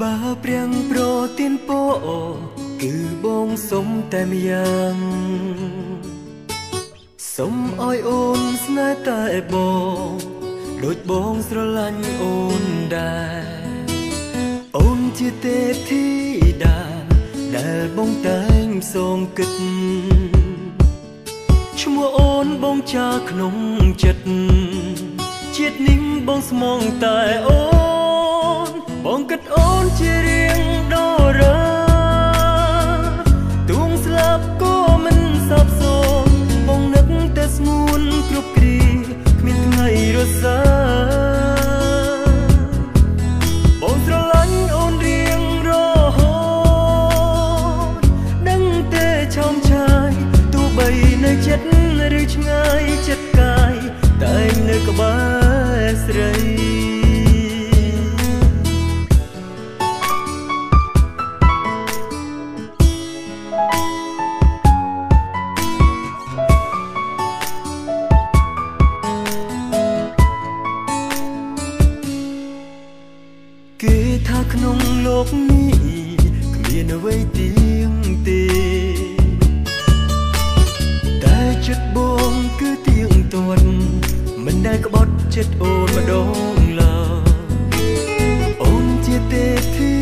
ព្រៀងប្រទៀនពោគឺបងសុំតែម្យ៉ាងសុំឲ្យអូនស្នេហ៍តែបងដូចបងស្រឡាញ់អូនដែរអូនជាទេពធីតាដែលបងតែងសងគិតឈ្មោះអូនបងចាក្នុងចិត្តជាតិនេះបងស្មងតែអូន នៅចិត្តឬឆ្ងាយចិត្តកាយតែនៅក្បែរស្រីគេថាក្នុងលោកនេះគ្មានអ្វីទៀងទេតែ ចិត្តបងគឺទៀងទាត់មិនដែលក្បត់ចិត្តអូនម្ដងឡើយអូនជាទេពធី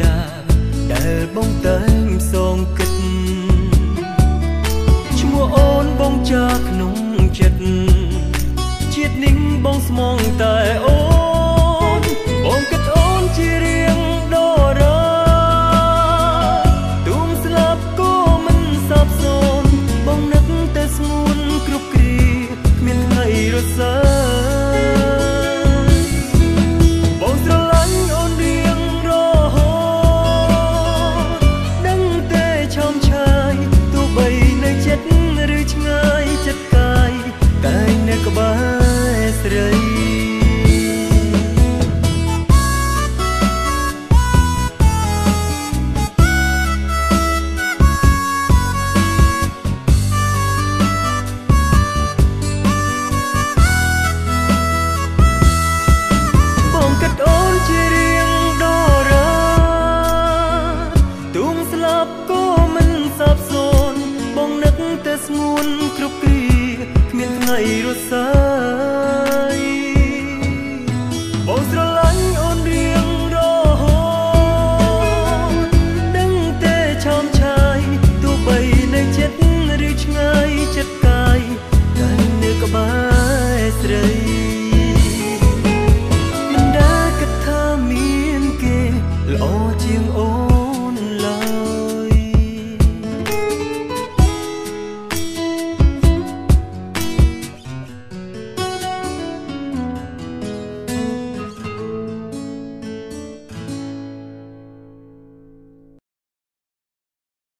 តាដែលបងតែងសងគិតឈ្មោះអូនបងចាក្នុងចិត្តជាតិនេះបងស្មងតែអូន Jairo sai. Mostra